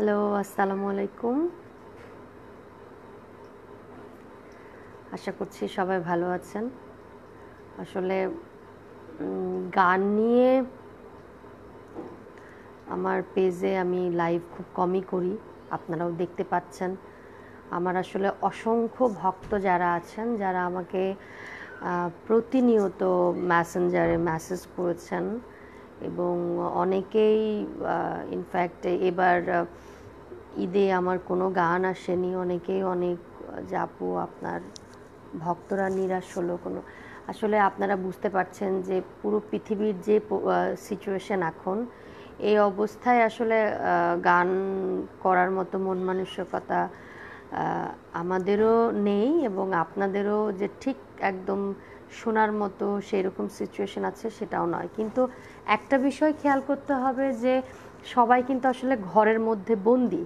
Hello, আসসালামু আলাইকুম। আশা করছি সবাই ভালো আছেন। আসলে গান নিয়ে আমার পেজে আমি লাইভ খুব কমই করি, আপনারাও দেখতে পাচ্ছেন। আমার আসলে অসংখ্য ভক্ত যারা আছেন, যারা আমাকে প্রতিনিয়ত ম্যাসেঞ্জারে মেসেজ করেছেন। এবং অনেকেই ইনফ্যাক্ট এবার ঈদে আমার কোনো গান আসেনি। অনেকেই অনেক যে আপু আপনার ভক্তরা নিরাশ হলো। কোনো, আসলে আপনারা বুঝতে পারছেন যে পুরো পৃথিবীর যে সিচুয়েশন এখন, এই অবস্থায় আসলে গান করার মতো মন মানসিকতা আমাদেরও নেই এবং আপনাদেরও যে ঠিক একদম শোনার মতো সেই রকম সিচুয়েশন আছে, সেটাও নয়। কিন্তু একটা বিষয় খেয়াল করতে হবে যে সবাই কিন্তু আসলে ঘরের মধ্যে বন্দি।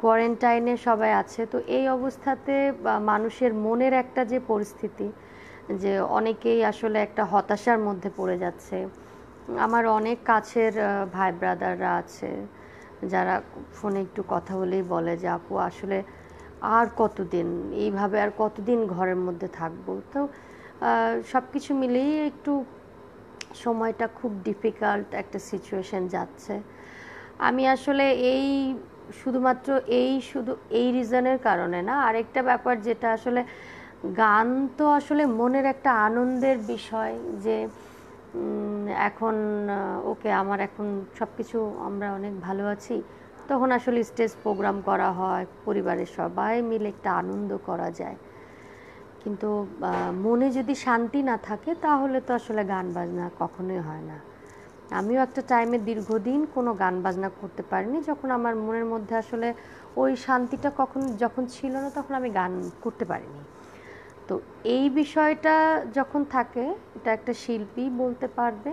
কোয়ারেন্টাইনে সবাই আছে। তো এই অবস্থাতে মানুষের মনের একটা যে পরিস্থিতি, যে অনেকেই আসলে একটা হতাশার মধ্যে পড়ে যাচ্ছে। আমার অনেক কাছের ভাই ব্রাদাররা আছে, যারা ফোনে একটু কথা বলেই বলে যে, আপু, আসলে আর কতদিন? এইভাবে আর কতদিন ঘরের মধ্যে থাকব? তো সব কিছু মিলেই একটু সময়টা খুব ডিফিকাল্ট একটা সিচুয়েশন যাচ্ছে। আমি আসলে এই শুধুমাত্র এই শুধু এই রিজনের কারণে না, আরেকটা ব্যাপার যেটা আসলে গান তো আসলে মনের একটা আনন্দের বিষয় যে এখন ওকে আমার এখন সব কিছু আমরা অনেক ভালো আছি। তখন আসলে স্টেজ প্রোগ্রাম করা হয়, পরিবারের সবাই মিলে একটা আনন্দ করা যায়। কিন্তু মনে যদি শান্তি না থাকে তাহলে তো আসলে গান বাজনা কখনোই হয় না। আমিও একটা টাইমে দীর্ঘদিন কোনো গান বাজনা করতে পারিনি, যখন আমার মনের মধ্যে আসলে ওই শান্তিটা কখন যখন ছিল না তখন আমি গান করতে পারিনি। তো এই বিষয়টা যখন থাকে, এটা একটা শিল্পী বলতে পারবে।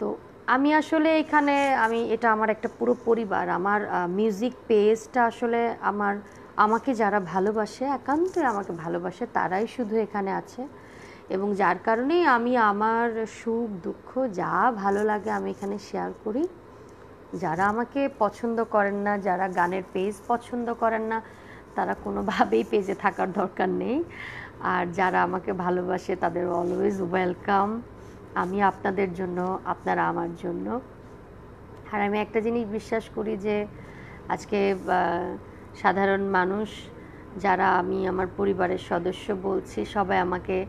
তো আমি আসলে এখানে, আমি, এটা আমার একটা পুরো পরিবার। আমার মিউজিক পেজটা আসলে আমার, আমাকে যারা ভালোবাসে, একান্তই আমাকে ভালোবাসে, তারাই শুধু এখানে আছে। এবং যার কারণেই আমি আমার সুখ, দুঃখ, যা ভালো লাগে আমি এখানে শেয়ার করি। যারা আমাকে পছন্দ করেন না, যারা গানের পেজ পছন্দ করেন না, তারা কোনোভাবেই পেজে থাকার দরকার নেই। আর যারা আমাকে ভালোবাসে, তাদের অলওয়েজ ওয়েলকাম আমি আপনাদের জন্য, আপনারা আমার জন্য। আর আমি একটা জিনিস বিশ্বাস করি যে, আজকে সাধারণ মানুষ, যারা আমি আমার পরিবারের সদস্য বলছি, সবাই আমাকে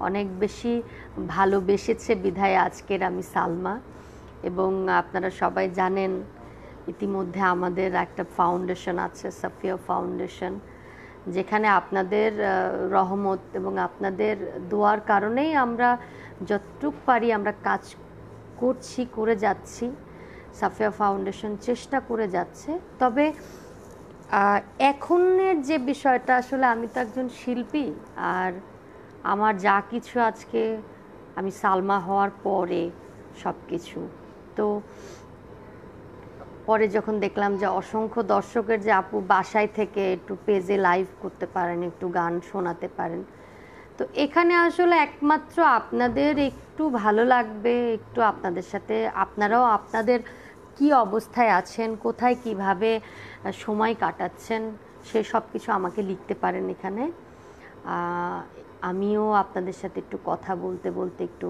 অনেক বেশি ভালোবেসেছে বিধায় আজকের আমি সালমা। এবং আপনারা সবাই জানেন, ইতিমধ্যে আমাদের একটা ফাউন্ডেশন আছে, সাফিয়া ফাউন্ডেশন, যেখানে আপনাদের রহমত এবং আপনাদের দোয়ার কারণেই আমরা যতটুক পারি আমরা কাজ করছি, করে যাচ্ছি, সাফিয়া ফাউন্ডেশন চেষ্টা করে যাচ্ছে। তবে এখনের যে বিষয়টা, আসলে আমি তো একজন শিল্পী, আর আমার যা কিছু আজকে আমি সালমা হওয়ার পরে সব কিছু তো, পরে যখন দেখলাম যে অসংখ্য দর্শকের যে আপু বাসায় থেকে একটু পেজে লাইভ করতে পারেন, একটু গান শোনাতে পারেন তো এখানে আসলে একমাত্র আপনাদের একটু ভালো লাগবে, একটু আপনাদের সাথে, আপনারাও আপনাদের কি অবস্থায় আছেন, কোথায় কীভাবে সময় কাটাচ্ছেন, সে সব কিছু আমাকে লিখতে পারেন এখানে। আমিও আপনাদের সাথে একটু কথা বলতে বলতে একটু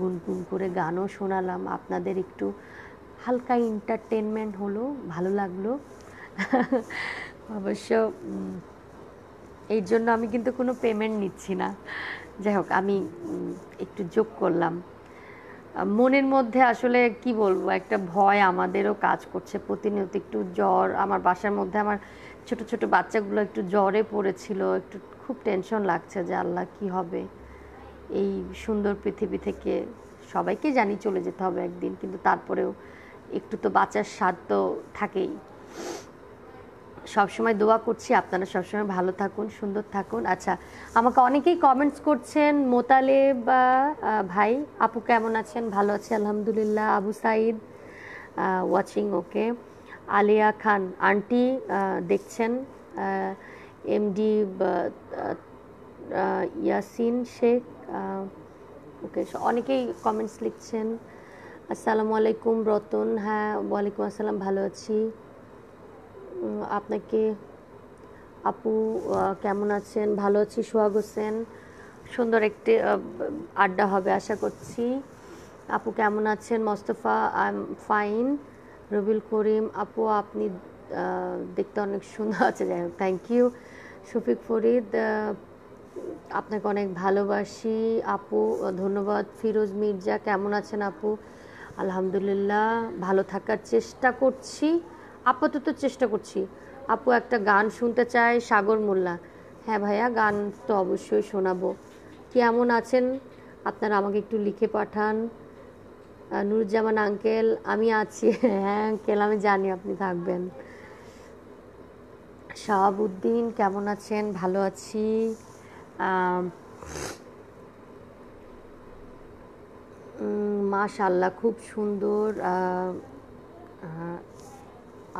গুনগুন করে গানও শোনালাম। আপনাদের একটু হালকা এন্টারটেনমেন্ট হলো, ভালো লাগল। অবশ্য এই জন্য আমি কিন্তু কোনো পেমেন্ট নিচ্ছি না। যাই হোক, আমি একটু যোগ করলাম। মনের মধ্যে আসলে কি বলব, একটা ভয় আমাদেরও কাজ করছে। প্রতিনিয়ত একটু জ্বর, আমার বাসার মধ্যে আমার ছোট ছোট বাচ্চাগুলো একটু জ্বরে পড়েছিল, একটু খুব টেনশন লাগছে যে আল্লাহ কি হবে। এই সুন্দর পৃথিবী থেকে সবাইকে জানি চলে যেতে হবে একদিন, কিন্তু তারপরেও একটু তো বাঁচার স্বাদ তো থাকেই। সবসময় দোয়া করছি। আপনারা সবসময় ভালো থাকুন, সুন্দর থাকুন। আচ্ছা আমাকে অনেকেই কমেন্টস করছেন মোতালে বা ভাই, আপু কেমন আছেন? ভালো আছে, আলহামদুলিল্লাহ। Abu Sayed watching okay Alia Khan, aunty দেখছেন এমডি ইয়াসিন শেখ ওকে অনেকেই কমেন্টস লিখছেন। আসসালামু আলাইকুম, রতন হ্যাঁ ওয়ালাইকুম আসসালাম, ভালো আছি। আপনাকে আপু কেমন আছেন? ভালো আছি, সোহাগ হোসেন। সুন্দর একটি আড্ডা হবে, আশা করছি। আপু কেমন আছেন? Mostafa I am fine. Robil Karim, আপু, আপনি দেখতে অনেক সুন্দর আছে যাই হোক থ্যাংক ইউ শফিক ফরিদ আপনাকে অনেক ভালোবাসি। আপু, ধন্যবাদ। ফিরোজ মির্জা, কেমন আছেন আপু? আলহামদুলিল্লাহ, ভালো থাকার চেষ্টা করছি। আপাতত চেষ্টা করছি। আপু একটা গান শুনতে চাই সাগর মোল্লা। হ্যাঁ ভাইয়া, গান তো অবশ্যই শোনাবো। কেমন আছেন? আপনারা আমাকে একটু লিখে পাঠান। নুরুজ্জামান আঙ্কেল, আমি আছি। হ্যাঁ আঙ্কেল, আমি জানি আপনি থাকবেন। শাহাবুদ্দিন, কেমন আছেন? ভালো আছি। মাশাল্লাহ খুব সুন্দর।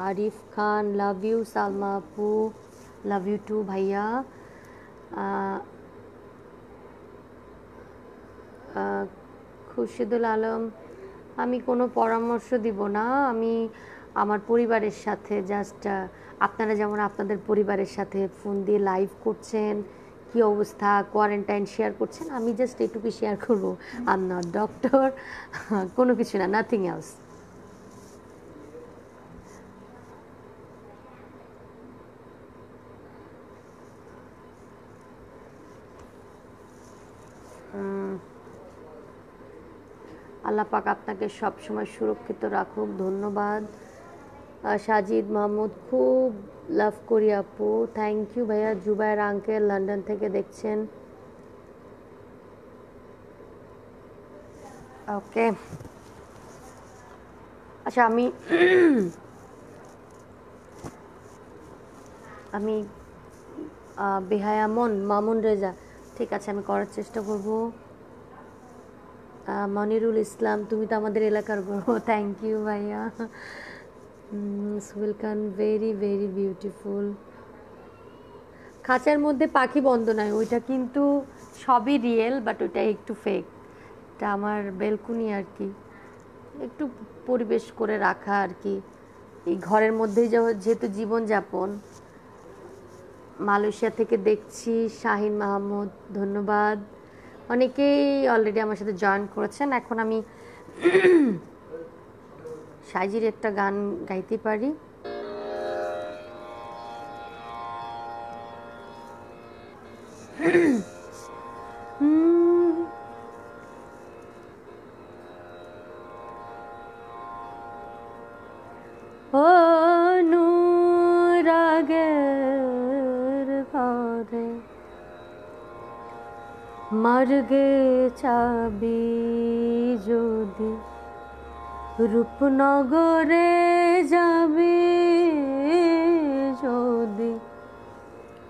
আরিফ খান লাভ ইউ সালমা আপু লাভ ইউ টু ভাইয়া। খুরশিদুল আলম, আমি কোনো পরামর্শ দিব না। আমি আমার পরিবারের সাথে জাস্ট আপনারা যেমন আপনাদের পরিবারের সাথে ফোন দিয়ে লাইভ করছেন, কি অবস্থা কোয়ারেন্টাইন শেয়ার করছেন, আমি জাস্ট এটুকু শেয়ার করব। আম নট ডক্টর কোনো কিছু না নাথিং এলস আল্লাহ পাক আপনাকে সবসময় সুরক্ষিত রাখুক, ধন্যবাদ। সাজিদ মাহমুদ, খুব লাভ করি আপু। থ্যাংক ইউ ভাইয়া জুবাইর আঙ্কেল লন্ডন থেকে দেখছেন। ওকে আচ্ছা আমি আমি বেহায়ামন মামুন রেজা। ঠিক আছে, আমি করার চেষ্টা করব। মনিরুল ইসলাম, তুমি তো আমাদের এলাকার গো থ্যাংক ইউ ভাইয়া। Suhel Khan very very beautiful খাঁচার মধ্যে পাখি বন্ধ নয় ওইটা কিন্তু সবই রিয়েল বাট ওইটা একটু ফেক এটা আমার বেলকুনি আর কি। একটু পরিবেশ করে রাখা আর কি। এই ঘরের মধ্যেই যেহেতু জীবনযাপন মালয়েশিয়া থেকে দেখছি, শাহিন মাহমুদ, ধন্যবাদ। অনেকেই অলরেডি আমার সাথে জয়েন করেছেন। এখন আমি সাইজির একটা গান গাইতে পারি। মার্গে চাবি যদি রূপনগরে যাবে যদি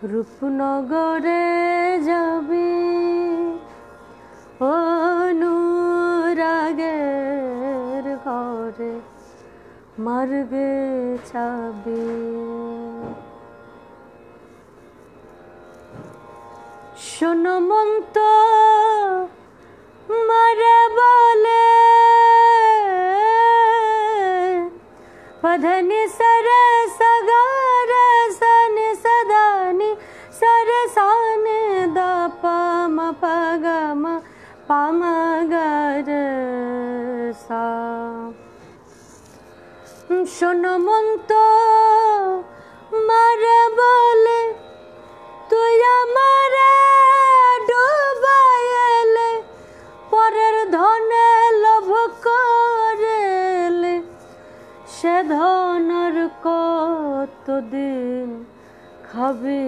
রূপনগরে যাবে অনুরাগের ঘরে মার্গে চাবে শোনো মন্ত মরে বলে। পধনি সর সগার সন সদানি, সর সান দ পাম পগম পাম গর সা। শোনো মন্ত মরে বলে। কতদিন খাবে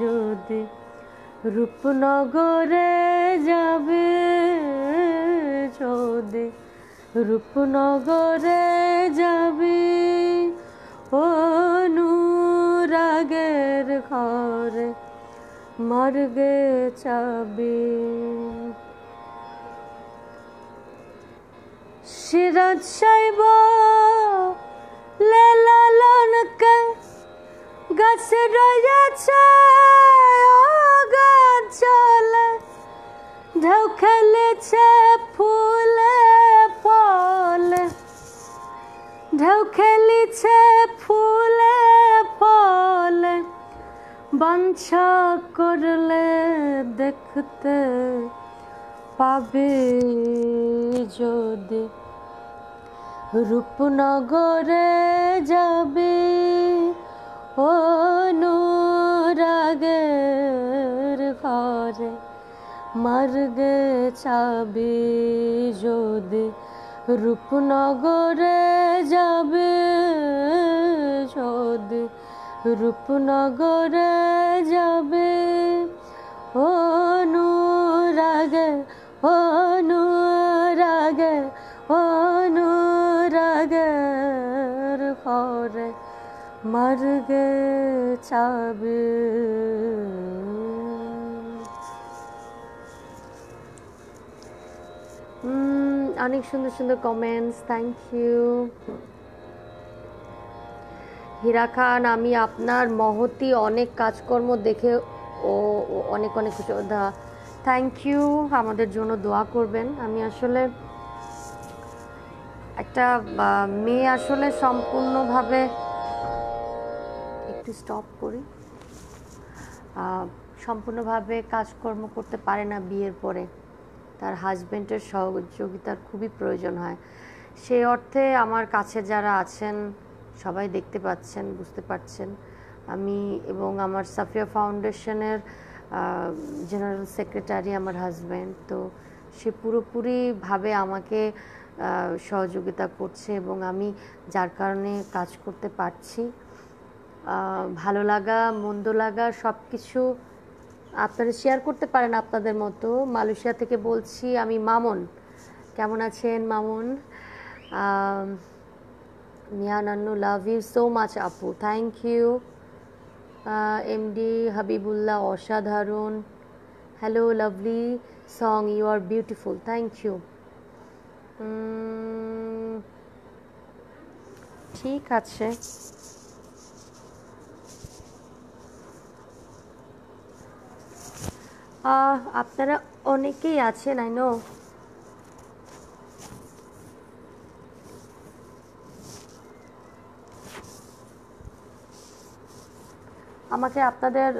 যদি রূপনগরে যাবে যদি রূপনগরে যাবে? অনুরাগের ঘরে মর্গে চাবি। সিরাজ সাইব লেলালনকে গাছে রয়েছে গাছলে ঢেউ খেলেছে ফুলে ফলে। ঢেউ খেলেছে ফুলে ফলে। বাঞ্ছা করলে দেখতে পাবে যদি রূপনগরে যাবে অনুরাগের ঘরে মার্গে চাবি যদি রূপনগরে যাবে যদি রূপনগরে যাবে অনুরাগে অনুরাগে অনুরাগের ঘরে মার্গে চাবে অনেক সুন্দর সুন্দর comments thank you Hira Khan আমি আপনার মহতি অনেক কাজকর্ম দেখে ও অনেক অনেক কিছু থ্যাংক ইউ আমাদের জন্য দোয়া করবেন। আমি আসলে একটা মেয়ে আসলে সম্পূর্ণভাবে একটু স্টপ করি। সম্পূর্ণভাবে কাজকর্ম করতে পারে না বিয়ের পরে। তার হাজব্যান্ডের সহযোগিতার খুবই প্রয়োজন হয়। সেই অর্থে আমার কাছে যারা আছেন, সবাই দেখতে পাচ্ছেন, বুঝতে পারছেন। আমি এবং আমার সাফিয়া ফাউন্ডেশনের জেনারেল সেক্রেটারি আমার হাজব্যান্ড তো সে পুরোপুরিভাবে আমাকে সহযোগিতা করছে এবং আমি যার কারণে কাজ করতে পারছি। ভালো লাগা, মন্দ লাগা সব কিছু আপনারা শেয়ার করতে পারেন আপনাদের মতো। মালয়েশিয়া থেকে বলছি, আমি মামুন। কেমন আছেন মামুন? মিয়ানান্নু লাভ ইউ সো মাচ আপু। থ্যাংক ইউ এমডি হাবিবুল্লাহ, অসাধারণ। Hello lovely song you are beautiful thank you ঠিক আছে। আপনারা অনেকেই আছেন আই নো আমাকে আপনাদের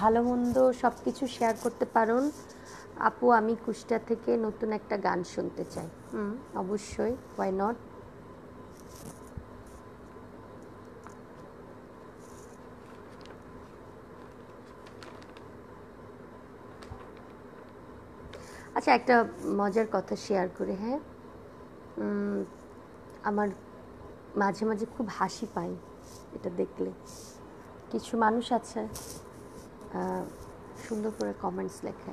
ভালো মন্দ সব কিছু শেয়ার করতে পারুন। আপু আমি কুষ্টা থেকে নতুন একটা গান শুনতে চাই। হুম। অবশ্যই ওয়াই নট আচ্ছা একটা মজার কথা শেয়ার করে হ্যাঁ? আমার মাঝে মাঝে খুব হাসি পাই এটা দেখলে। কিছু মানুষ আছে সুন্দর করে কমেন্টস লেখে।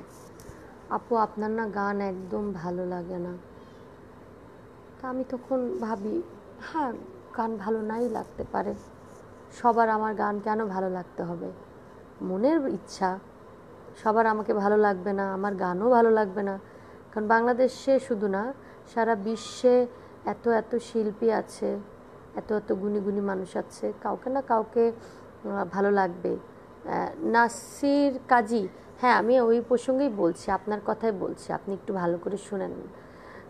আপু, আপনার না গান একদম ভালো লাগে না। তা আমি তখন ভাবি হ্যাঁ গান ভালো নাই লাগতে পারে। সবার আমার গান কেন ভালো লাগতে হবে? মনের ইচ্ছা। সবার আমাকে ভালো লাগবে না, আমার গানও ভালো লাগবে না। কারণ বাংলাদেশে শুধু না, সারা বিশ্বে এত এত শিল্পী আছে, এত এত গুণী গুণী মানুষ আছে, কাউকে না কাউকে ভালো লাগবে। নাসির কাজী হ্যাঁ আমি ওই প্রসঙ্গেই বলছি, আপনার কথাই বলছি, আপনি একটু ভালো করে শুনেন।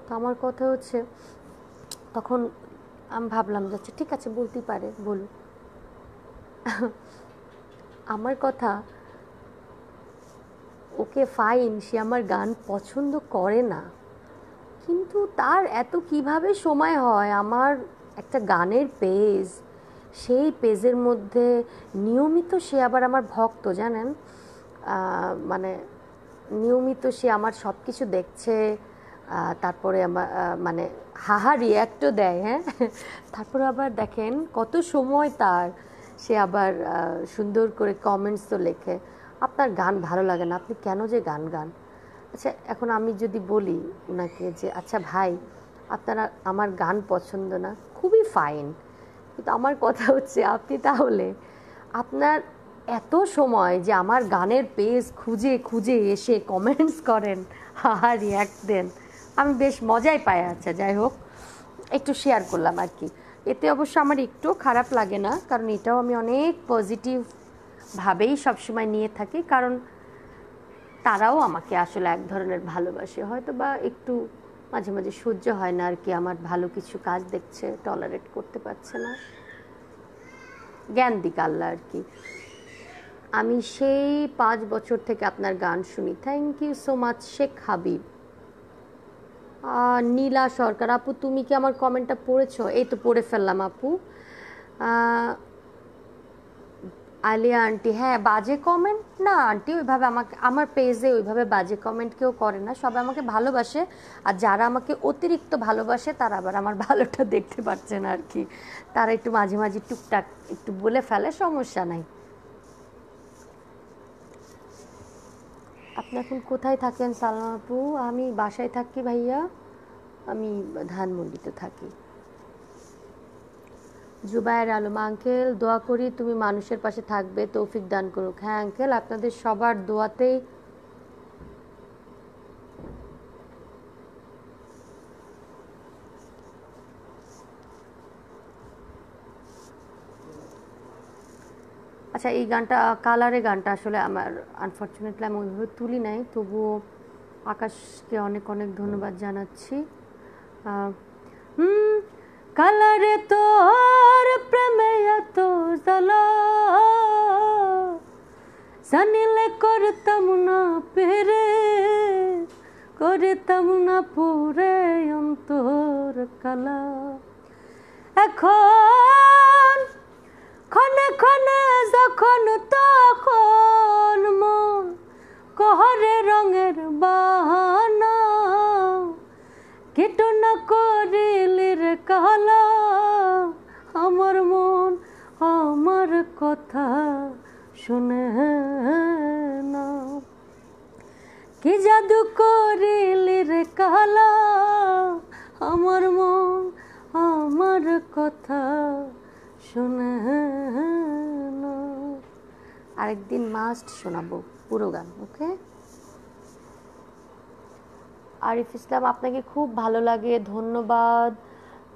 তো আমার কথা হচ্ছে, তখন আমি ভাবলাম যাচ্ছে ঠিক আছে, বলতেই পারে, বলুন। আমার কথা, ওকে ফাইন সে আমার গান পছন্দ করে না। কিন্তু তার এত কীভাবে সময় হয়? আমার একটা গানের পেজ সেই পেজের মধ্যে নিয়মিত সে আবার আমার ভক্ত, জানেন? মানে নিয়মিত সে আমার সব কিছু দেখছে তারপরে আমার মানে হাহা রিয়াক্টও দেয় হ্যাঁ? তারপরে আবার দেখেন কত সময় তার সে আবার সুন্দর করে কমেন্টস তো লেখে, আপনার গান ভালো লাগে না, আপনি কেন যে গান গান? আচ্ছা এখন আমি যদি বলি ওনাকে যে আচ্ছা ভাই, আপনারা, আমার গান পছন্দ না, খুবই ফাইন কিন্তু আমার কথা হচ্ছে আপনি তাহলে, আপনার এত সময় যে আমার গানের পেজ খুঁজে খুঁজে এসে কমেন্টস করেন হা রিয়াক্ট দেন। আমি বেশ মজাই পাই আচ্ছা যাই হোক, একটু শেয়ার করলাম আর কি। এতে অবশ্য আমার একটুও খারাপ লাগে না, কারণ এটাও আমি অনেক পজিটিভভাবেই সবসময় নিয়ে থাকি, কারণ তারাও আমাকে আসলে এক ধরনের ভালোবাসে। হয়তো বা একটু মাঝে মাঝে সহ্য হয় না আর কি, আমার ভালো কিছু কাজ দেখছে টলারেট করতে পারছে না। জ্ঞান দিক আল্লাহ আর কি। আমি সেই পাঁচ বছর থেকে আপনার গান শুনি। Thank you so much Sheikh Habib. Nila Sarkar, আপু, তুমি কি আমার কমেন্টটা পড়েছো? এই তো পড়ে ফেললাম, আপু। আলিয়া আন্টি হ্যাঁ বাজে কমেন্ট না, আন্টি, ওইভাবে আমাকে, আমার পেজে ওইভাবে বাজে কমেন্ট কেউ করে না। সবাই আমাকে ভালোবাসে, আর যারা আমাকে অতিরিক্ত ভালোবাসে, তারা আবার আমার ভালোটা দেখতে পাচ্ছে না আর কি। তারা একটু মাঝে মাঝে টুকটাক একটু বলে ফেলে, সমস্যা নাই। আপনি এখন কোথায় থাকেন, সালমা আপু? আমি বাসায় থাকি ভাইয়া। আমি ধানমন্ডিতে থাকি। জুবায়ের আলম, আঙ্কেল, দোয়া করি তুমি মানুষের পাশে থাকবে, তৌফিক দান করুক। হ্যাঁ আঙ্কেল, আপনাদের সবার দোয়াতেই আচ্ছা এই গানটা, কালারে গানটা আসলে আমার আনফর্চুনেটলি আমি ওইভাবে তুলি নাই, তবুও আকাশকে অনেক অনেক ধন্যবাদ জানাচ্ছি। কালারে তোর প্রেমে এত জ্বালা, জানিলে করতাম না পেরে, করতাম না পুরে অন্তর কালা। এখন ক্ষণে ক্ষণে যখন তখন মন কহরে রঙের বাহানা। আরেকদিন মাস্ট শোনাবো, পুরো গান ওকে আরিফ ইসলাম, আপনাকে খুব ভালো লাগে, ধন্যবাদ।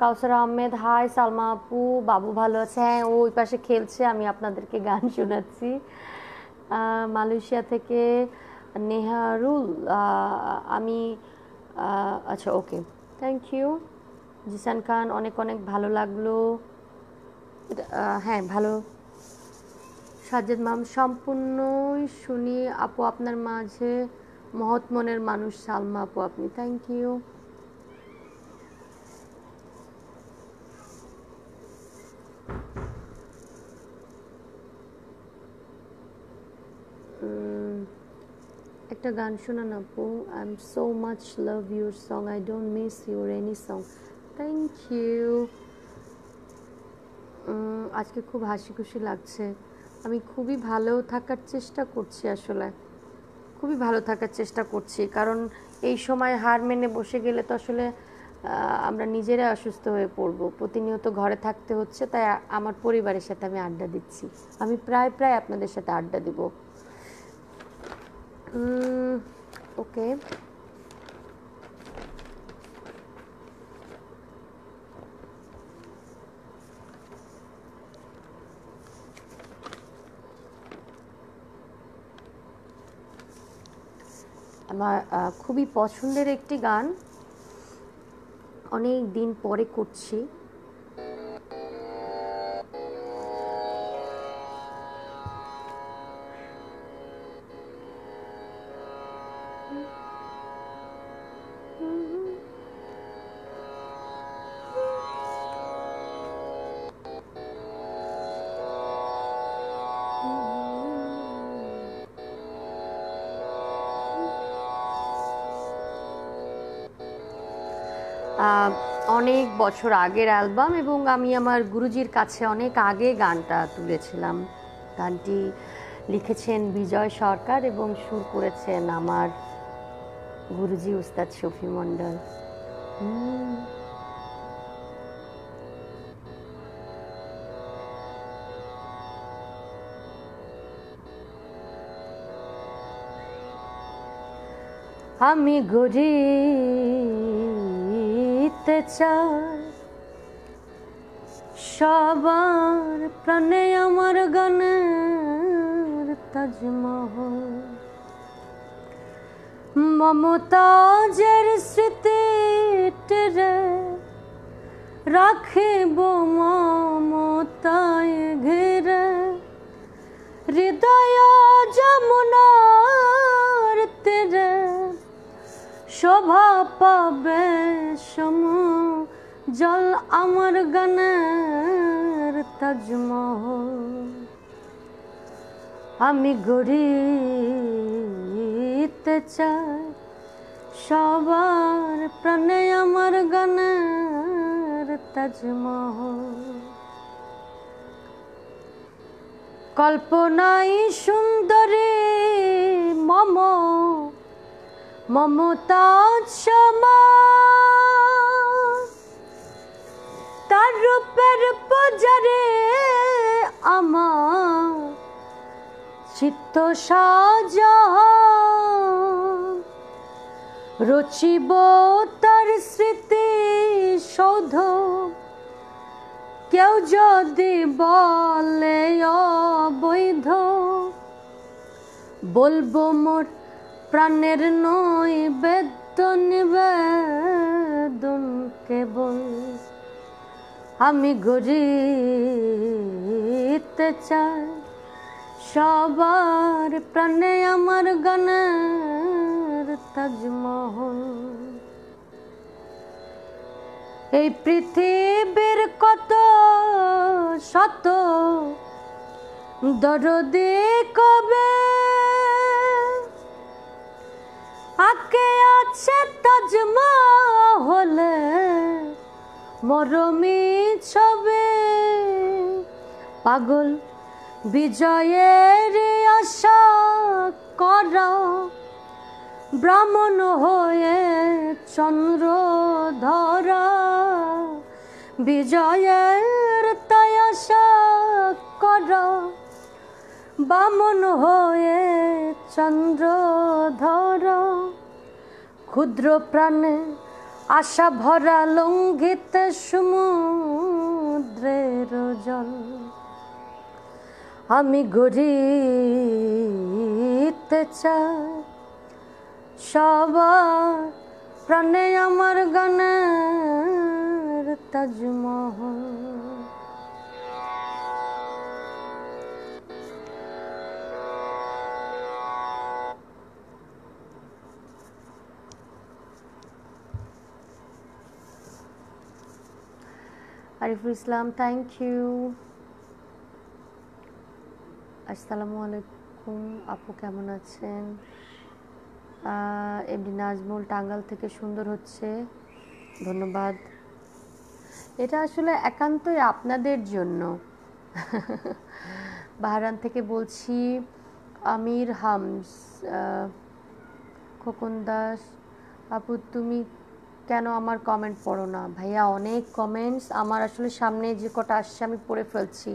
কাউসার আহমেদ হাই সালমা আপু, বাবু ভালো আছে। হ্যাঁ ও ওই পাশে খেলছে, আমি আপনাদেরকে গান শোনাচ্ছি। মালয়েশিয়া থেকে নেহারুল আমি আচ্ছা okay thank you Jisan Khan, অনেক অনেক ভালো লাগল। হ্যাঁ ভালো। সাজ্জাদ মাম সম্পূর্ণই শুনি। আপু আপনার মাঝে, মহৎ মনের মানুষ সালমা আপু, আপনি। থ্যাংক ইউ একটা গান শোনান আপু। I am so much love your song I don't miss your any song thank you আজকে খুব হাসি খুশি লাগছে। আমি খুবই ভালো থাকার চেষ্টা করছি আসলে। খুবই ভালো থাকার চেষ্টা করছি। কারণ এই সময় হার মেনে বসে গেলে তো আসলে আমরা নিজেরা অসুস্থ হয়ে পড়ব। প্রতিনিয়ত ঘরে থাকতে হচ্ছে, তাই আমার পরিবারের সাথে আমি আড্ডা দিচ্ছি। আমি প্রায় প্রায় আপনাদের সাথে আড্ডা দিব। ওকে। আমার খুবই পছন্দের একটি গান। অনেক দিন পরে করছি। বছর আগের অ্যালবাম এবং আমি আমার গুরুজির কাছে অনেক আগে গানটা তুলেছিলাম। গানটি লিখেছেন বিজয় সরকার এবং সুর করেছেন আমার গুরুজি উস্তাদ শফি মণ্ডল। আমি গরিতে চাই সবার প্রাণে আমার গানের তাজমহল। মমতাজের স্মৃতি টেরে রাখিব মমতায় ঘিরে। হৃদয় যমুনার শোভা পাবে সম জল আমার গানের তাজমহল। আমি গড়িতে চাই সবার প্রাণে আমার গানের তাজমহল। কল্পনাই সুন্দরী মম মমতাজ সমা তার রূপের পূজারে আমার চিত্ত সাজা রচিব তার স্মৃতি সৌধ কেউ যদি বলে অবৈধ, বলব মোর প্রাণের নয় বেদ নিবেদন কেবল আমি গড়িতে চাই। সবার প্রাণে আমার গানের তাজমহল। এই পৃথিবীর কত শত দরদে কবে আকে আছে তাজমহলে, মরমি ছবে। পাগল বিজয়ের আশা কর, ব্রাহ্মণ হয়ে চন্দ্র ধরা। বিজয়ের তাই কর বামন হয়ে চন্দ্র ধর ক্ষুদ্র প্রাণে আশা ভরা লঙ্ঘিত সমুদ্রের জল। আমি গড়িতে চাই সবার প্রাণে আমার গানের তাজমহল। আরিফুল ইসলাম থ্যাংক ইউ আসসালামু আলাইকুম, আপু কেমন আছেন? এমডি নাজমুল টাঙ্গাল থেকে সুন্দর হচ্ছে। ধন্যবাদ। এটা আসলে একান্তই আপনাদের জন্য। বাহারান থেকে বলছি, আমির হামস খোকন দাস, আপু তুমি কেন আমার কমেন্ট পড়ো না? ভাইয়া, অনেক কমেন্টস আমার আসলে সামনে যে কটা আসছে, আমি পড়ে ফেলছি।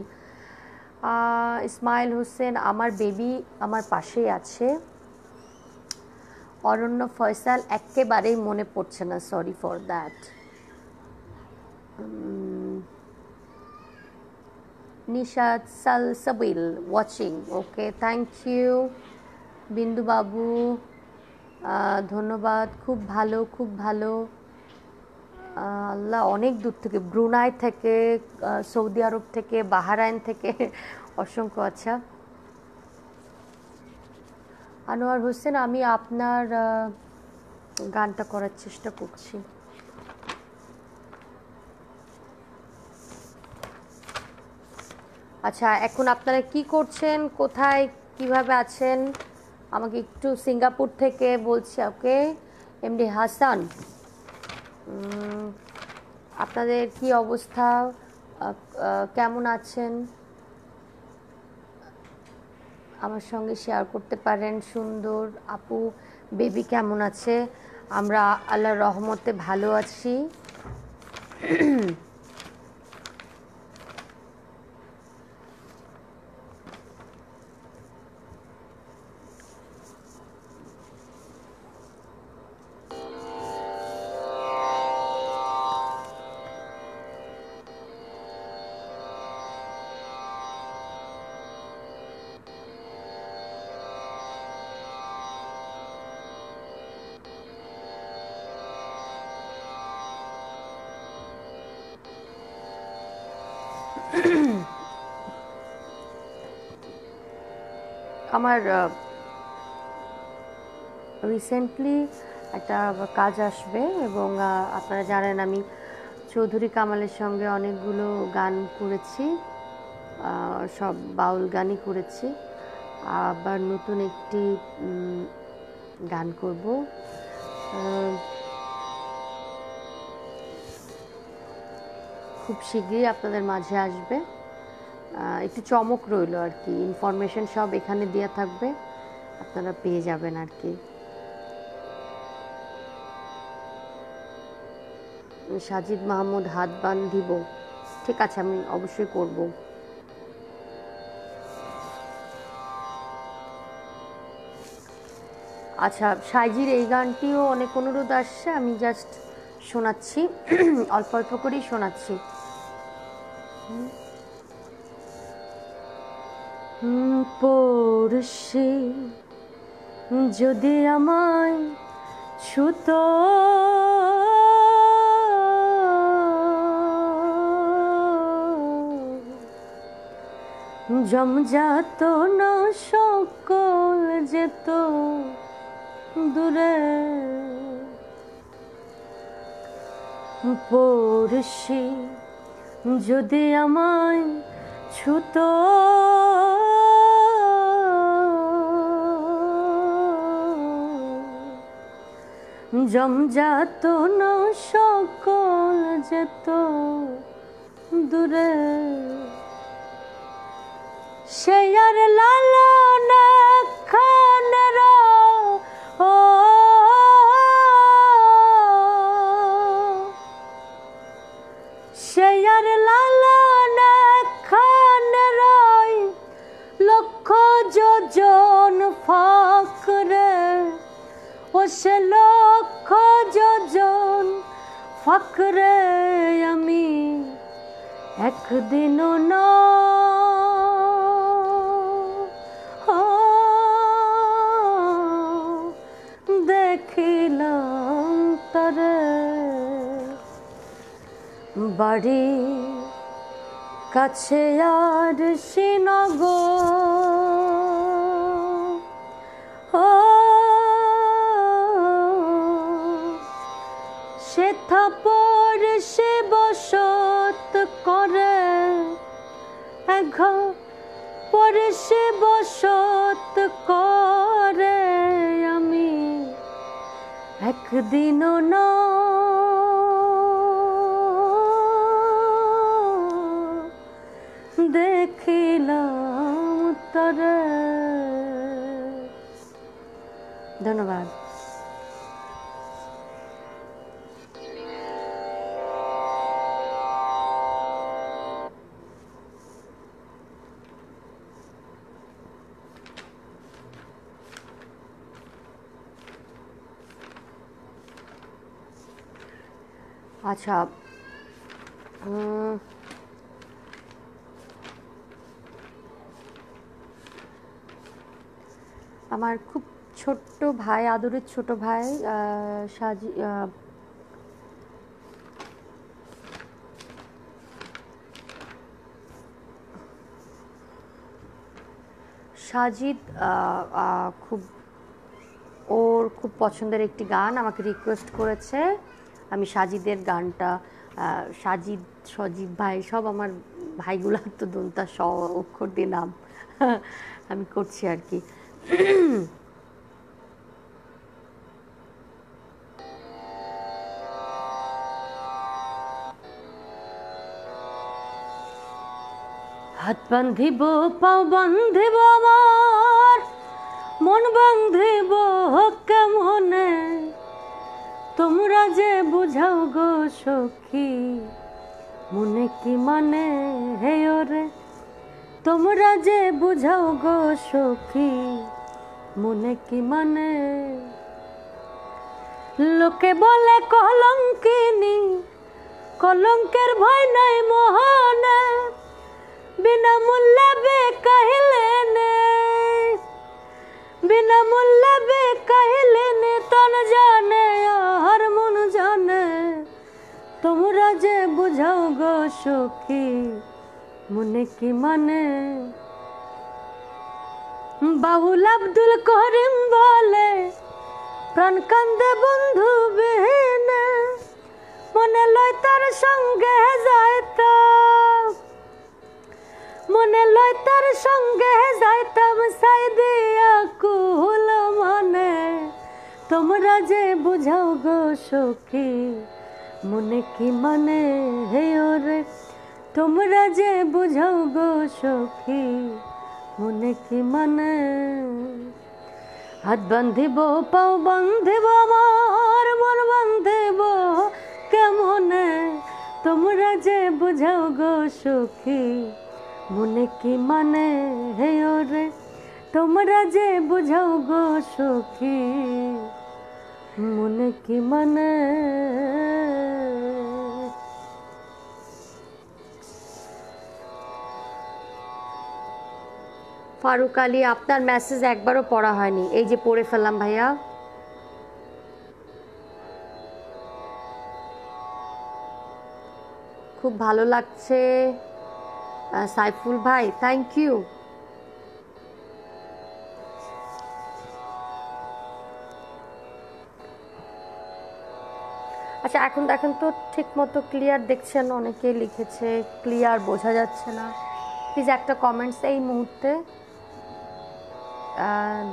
ইসমাইল হোসেন, আমার বেবি আমার পাশেই আছে। অরণ্য ফয়সাল একেবারেই মনে পড়ছে না সরি ফর দ্যাট নিশাদ সাল সাবিল watching okay thank you Bindu বাবু ধন্যবাদ। খুব ভালো খুব ভালো। আল্লাহ অনেক দূর থেকে, ব্রুনাই থেকে সৌদি আরব থেকে, বাহারাইন থেকে, অসংখ্য আচ্ছা। আনোয়ার হোসেন, আমি আপনার গানটা করার চেষ্টা করছি। আচ্ছা এখন আপনারা কি করছেন? কোথায়? কীভাবে আছেন? আমাকে একটু সিঙ্গাপুর থেকে বলছি, ওকে? এমডি হাসান। আপনাদের কি অবস্থা? কেমন আছেন? আমার সঙ্গে শেয়ার করতে পারেন, সুন্দর। আপু বেবি কেমন আছে? আমরা আল্লাহর রহমতে ভালো আছি। আমার রিসেন্টলি একটা কাজ আসবে এবং আপনারা জানেন আমি চৌধুরী কামালের সঙ্গে অনেকগুলো গান করেছি সব বাউল গানই করেছি। আবার নতুন একটি গান করব। খুব শীঘ্রই আপনাদের মাঝে আসবে। একটু চমক রইল আর কি। ইনফরমেশন সব এখানে দেওয়া থাকবে, আপনারা পেয়ে যাবেন আর কি। সাজিদ মাহমুদ হাত বান্ধিব। ঠিক আছে, আমি অবশ্যই করব। আচ্ছা সাইজির এই গানটিও অনেক অনুরোধ আসছে, আমি জাস্ট শোনাচ্ছি। অল্প অল্প করেই শোনাচ্ছি। পড়শি যদি আমায় ছুত। জমজাত না সকল যেত দূরে। পড়শি যদি আমায় ছুত। জমজাত না সকল যেত দূরে। আর লালনা খানের ও আর লালনা খানের লক্ষ যোজন ফাকরে সে লক্ষ যোজন ফাকরে আমি একদিনও দেখিলাম তরে বাড়ি কাছে আর শ্রীনগর। থাপর সে বসত করে। ঘর পরে সে বসত করে আমি একদিনও না দেখিলাম তরে। ধন্যবাদ। আচ্ছা আমার খুব ছোট্ট ভাই, আদরের ছোট ভাই সাজি সাজিদ খুব, ওর খুব পছন্দের একটি গান আমাকে রিকোয়েস্ট করেছে। সাজিদের গানটা সাজিদ, সজীব ভাই সব আমার ভাইগুলার তো দন্তা স অক্ষর দিয়ে নাম আমি করছি আর কি। হাত বান্ধিব, পাও বান্ধিব আমার, মন বান্ধিব কেমনে? তোমরা যে বুঝাও গো সখী, মনে কি মানে হে ওরে তোমরা যে বুঝাও গো সখী, মনে কি মানে? লোকে বলে কলঙ্কিনী, কলঙ্কের ভয় নাই মহানে, বিনামূল্যে বে কহিলে নে বিনামূল্যে বে কহিলে নে তন জানে আর মন জানে তোমরা যে বুঝাও গো সখী মনে কি মানে বাহুল আব্দুল করিম বলে প্রাণ কান্দে বন্ধু বিহীনে মনে লয় তার সঙ্গে যাইতাম মনে লয় তার সঙ্গে যাইতাম সাই দিয়া কুল মনে। তোমরা যে বুঝাও গো সখী, মনে কি মানে হে ওরে? তোমরা যে বুঝাও গো সখী, মনে কি মানে? হাত বান্ধিব, পাও বান্ধিব, আমার মন বান্ধিব, কেমনে? তোমরা যে বুঝাও গো সখী মনে কি মানে হে ওরে? তোমরা যে বুঝাও গো সখী, মনে কি মানে? ফারুক আলী, আপনার মেসেজ একবারও পড়া হয়নি। এই যে পড়ে ফেললাম ভাইয়া। খুব ভালো লাগছে। সাইফুল ভাই থ্যাংক ইউ আচ্ছা এখন দেখেন তো ঠিক মতো ক্লিয়ার দেখছেন, অনেকেই লিখেছে ক্লিয়ার বোঝা যাচ্ছে না। প্লিজ একটা কমেন্টস এই মুহূর্তে।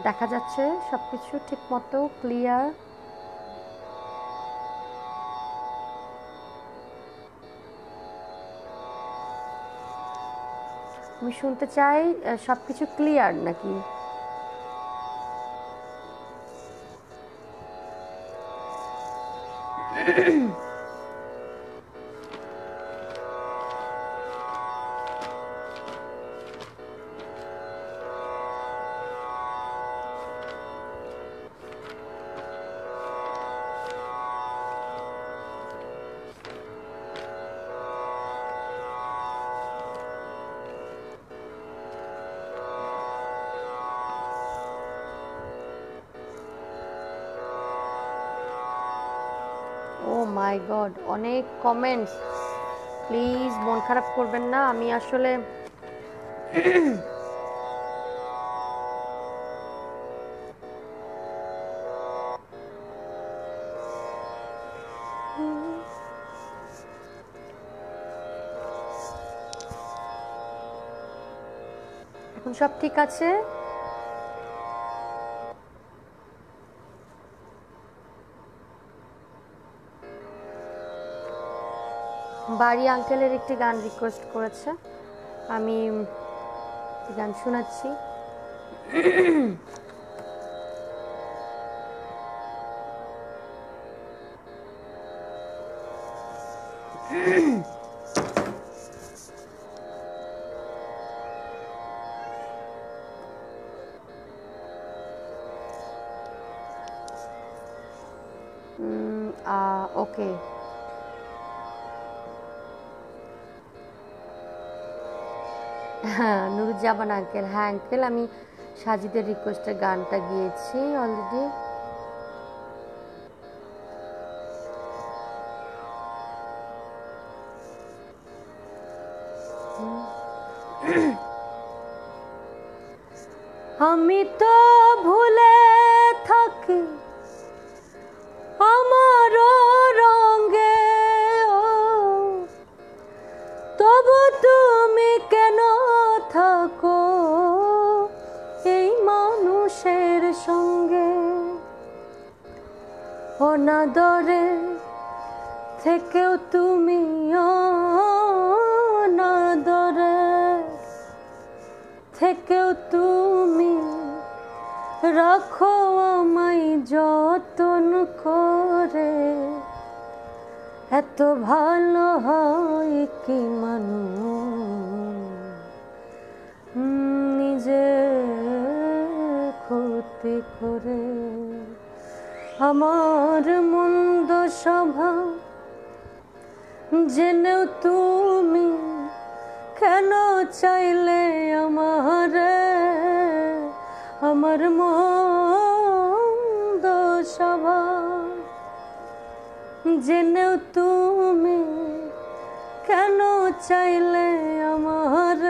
দেখা যাচ্ছে সব কিছু ঠিক মতো ক্লিয়ার আমি শুনতে চাই সব কিছু ক্লিয়ার নাকি? মাই গড অনেক কমেন্টস প্লিজ মন খারাপ করবেন না, আমি আসলে এখন সব ঠিক আছে? বাড়ি আঙ্কেলের একটি গান রিকোয়েস্ট করেছে। আমি গান শোনাচ্ছি ওকে হ্যাঁ আঙ্কেল হ্যাঁ আঙ্কেল আমি সাজিদের রিকোয়েস্টের গানটা গিয়েছি অলরেডি আমি তো ভুলে থাকি। অনাদরে থেকেও তুমি অনাদরে থেকেও তুমি রাখো আমায় যতন করে। এত ভালো হয় কি মানুষ? নিজে ক্ষতি করে আমার মন্দ স্বভাব। জেনেও তুমি কেন চাইলে আমার? আমার মন্দ স্বভাব। জেনেও তুমি কেন চাইলে আমার?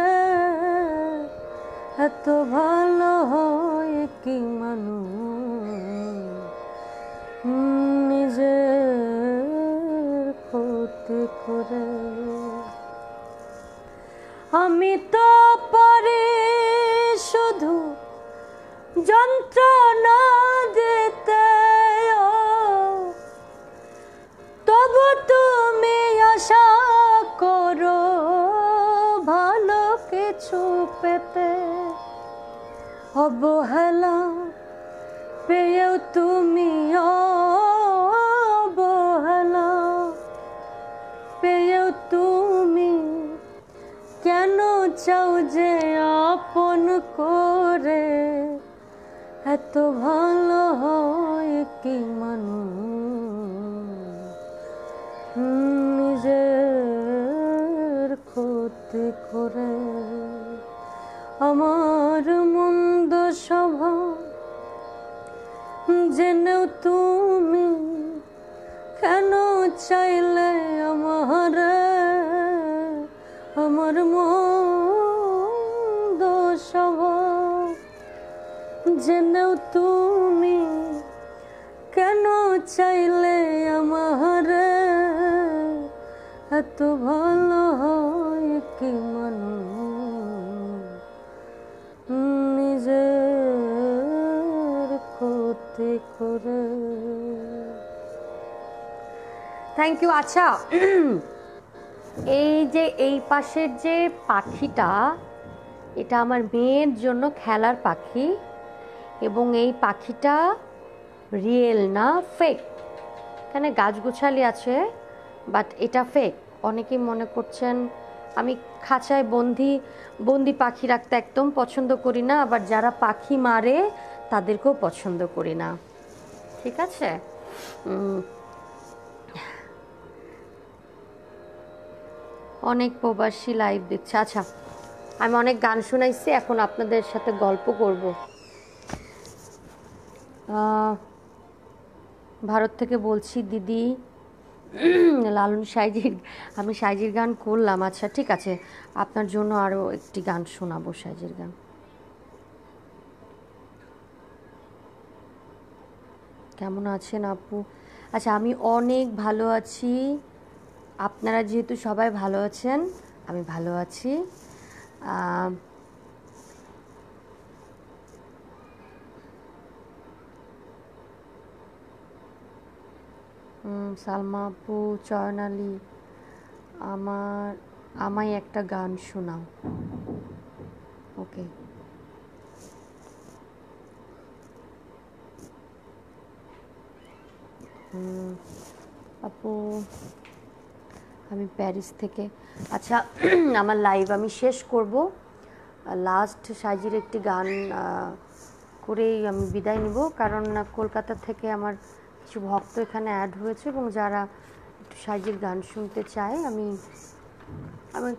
এত ভালো হয় কি মানুষ? আমি তো পারি শুধু যন্ত্রণা দিতে তবু তুমি আশা করো ভালো কিছু পেতে। অবহেলা পেয়েও তুমি অবহেলা চাও যে আপন করে, এত ভালো হয় কি মানুষ? নিজের ক্ষতি করে আমার মন্দ স্বভাব জেনেও তুমি কেন চাইলে আমার? আমার মন্দ জেনেও তুমি কেন চাইলে আমার? এত ভালো হয় কি মানুষ? নিজের ক্ষতি করে। থ্যাংক ইউ আচ্ছা। এই যে, এই পাশের যে পাখিটা, এটা আমার মেয়ের জন্য খেলার পাখি। এবং এই পাখিটা রিয়েল না ফেক এখানে গাছগুছালি আছে বাট এটা ফেক অনেকেই মনে করছেন, আমি খাঁচায় বন্দি বন্দি পাখি রাখতে একদম পছন্দ করি না, আবার যারা পাখি মারে, তাদেরকেও পছন্দ করি না। ঠিক আছে? অনেক প্রবাসী লাইভ দেখছে। আচ্ছা আমি অনেক গান শোনাইছি, এখন আপনাদের সাথে গল্প করব। ভারত থেকে বলছি, দিদি, লালন সাইজির, আমি সাইজির গান করলাম। আচ্ছা ঠিক আছে। আপনার জন্য আরও একটি গান শোনাবো, সাইজির গান। কেমন আছেন আপু? আচ্ছা আমি অনেক ভালো আছি। আপনারা যেহেতু সবাই ভালো আছেন, আমি ভালো আছি। সালমা আপু, চয়ন আলী, আমার, আমায় একটা গান শোনাও। ওকে। আপু, আমি প্যারিস থেকে। আচ্ছা আমার লাইভ আমি শেষ করব। লাস্ট সাইজির একটি গান করেই আমি বিদায় নিব। কারণ, কলকাতা থেকে আমার কিছু ভক্ত এখানে অ্যাড হয়েছে এবং যারা একটু সাইজের গান শুনতে চায় আমি আমি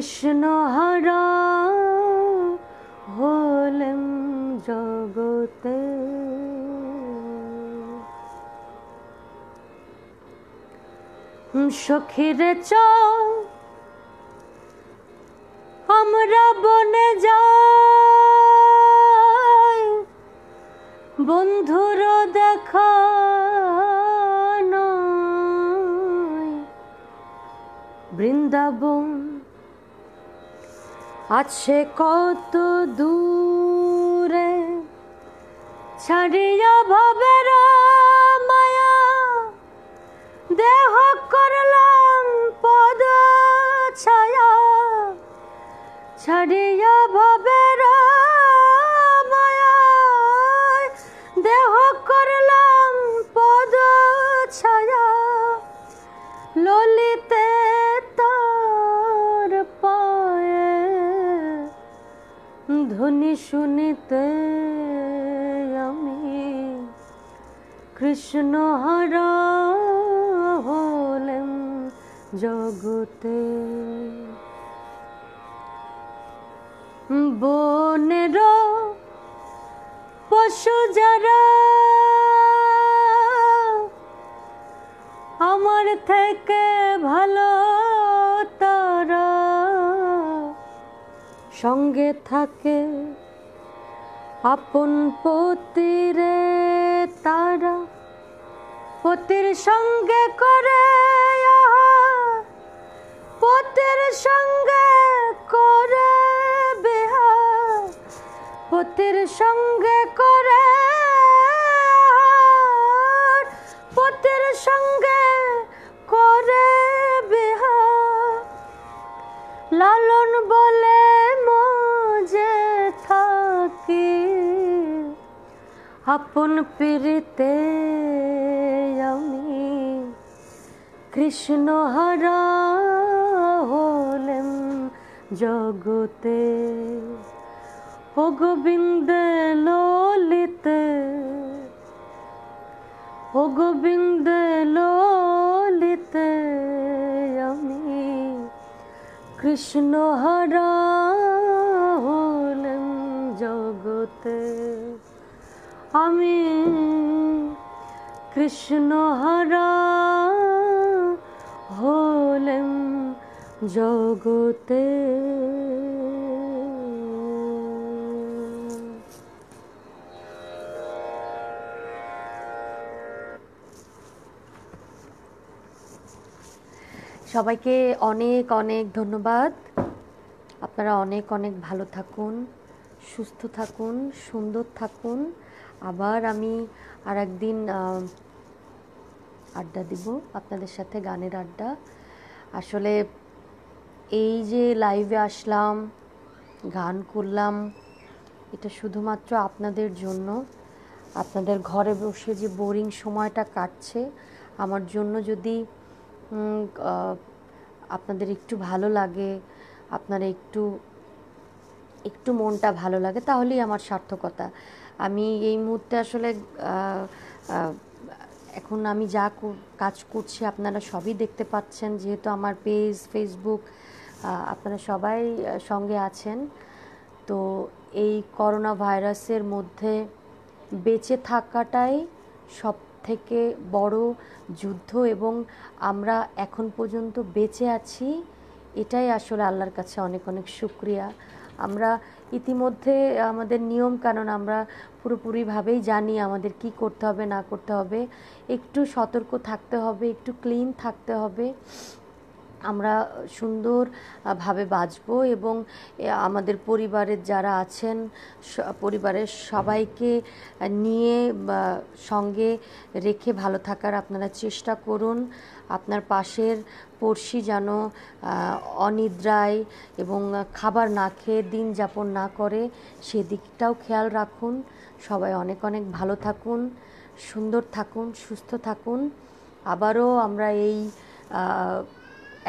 কৃষ্ণ হারা হলেম জগতে। সখীরে চ আমরা বনে যাই। বন্ধুর দেখা বৃন্দাবন আছে কত দূরে? ছাড়িয়া ভবের মায়া দেহ করলাম পদ ছায়া। ছাড়িয়া ভবেরা শুনিতে আমি কৃষ্ণ হারা হলেম জগতে। বনের পশু যারা আমার থেকে ভালো তারা সঙ্গে থাকে। আপন পতিরে তারা পতির সঙ্গে করে পতির সঙ্গে করে বিহার পতির সঙ্গে করে পতির সঙ্গে করে বিহার লালন বলে আপন পিড়িতে আমি কৃষ্ণ হারা হলেম জগতে। ও গোবিন্দ ললিতে, ও গোবিন্দ ললিতে আমি কৃষ্ণ হারা হলেন জগতে। আমি কৃষ্ণ হারা হলেন জগতে সবাইকে অনেক অনেক ধন্যবাদ। আপনারা অনেক অনেক ভালো থাকুন, সুস্থ থাকুন, সুন্দর থাকুন। আবার আমি আর একদিন আড্ডা দিব আপনাদের সাথে গানের আড্ডা। আসলে এই যে লাইভে আসলাম, গান করলাম, এটা শুধুমাত্র আপনাদের জন্য। আপনাদের ঘরে বসে যে বোরিং সময়টা কাটছে, আমার জন্য যদি আপনাদের একটু ভালো লাগে, আপনারা একটু একটু মনটা ভালো লাগে, তাহলেই আমার সার্থকতা। আমি এই মুহূর্তে আসলে এখন আমি যা কাজ করছি আপনারা সবই দেখতে পাচ্ছেন, যেহেতু আমার পেজ ফেসবুক আপনারা সবাই সঙ্গে আছেন। তো এই করোনা ভাইরাসের মধ্যে বেঁচে থাকাটাই সব থেকে বড় যুদ্ধ এবং আমরা এখন পর্যন্ত বেঁচে আছি, এটাই আসলে আল্লাহর কাছে অনেক অনেক শুক্রিয়া। আমরা ইতিমধ্যে আমাদের নিয়ম কারণ আমরা পুরোপুরিভাবেই জানি আমাদের কি করতে হবে, না করতে হবে। একটু সতর্ক থাকতে হবে, একটু ক্লিন থাকতে হবে। আমরা সুন্দর আহ, ভাবে বাঁচবো এবং আমাদের পরিবারের যারা আছেন পরিবারের সবাইকে নিয়ে সঙ্গে রেখে ভালো থাকার আপনারা চেষ্টা করুন। আপনার পাশের পড়শি যেন অনিদ্রায় এবং খাবার না খেয়ে দিন যাপন না করে সেদিকটাও খেয়াল রাখুন। সবাই অনেক অনেক ভালো থাকুন সুন্দর থাকুন সুস্থ থাকুন। আবারও আমরা এই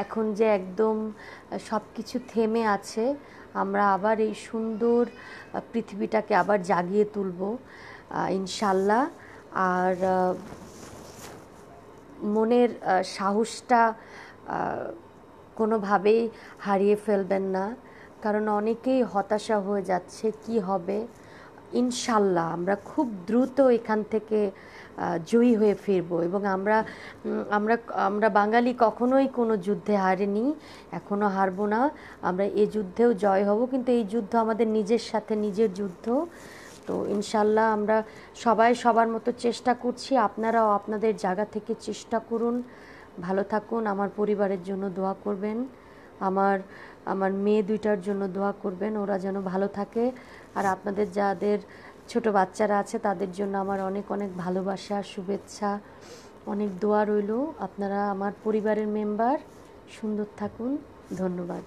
এখন যে একদম সব কিছু থেমে আছে, আমরা আবার এই সুন্দর পৃথিবীটাকে আবার জাগিয়ে তুলব ইনশাল্লাহ আর মনের সাহসটা কোনোভাবেই হারিয়ে ফেলবেন না। কারণ অনেকেই হতাশা হয়ে যাচ্ছে, কি হবে? ইনশাল্লাহ আমরা খুব দ্রুত এখান থেকে জয়ী হয়ে ফিরবো। এবং আমরা আমরা আমরা বাঙালি কখনোই কোনো যুদ্ধে হারিনি এখনও হারবো না। আমরা এই যুদ্ধেও জয় হব, কিন্তু এই যুদ্ধ আমাদের নিজের সাথে নিজের যুদ্ধ। তো ইনশাল্লাহ আমরা সবাই সবার মতো চেষ্টা করছি, আপনারাও আপনাদের জায়গা থেকে চেষ্টা করুন। ভালো থাকুন, আমার পরিবারের জন্য দোয়া করবেন। আমার আমার মেয়ে দুইটার জন্য দোয়া করবেন, ওরা যেন ভালো থাকে। আর আপনাদের যাদের ছোট বাচ্চারা আছে, তাদের জন্য আমার অনেক অনেক ভালোবাসা, শুভেচ্ছা, অনেক দোয়া রইল। আপনারা আমার পরিবারের মেম্বার, সুন্দর থাকুন। ধন্যবাদ।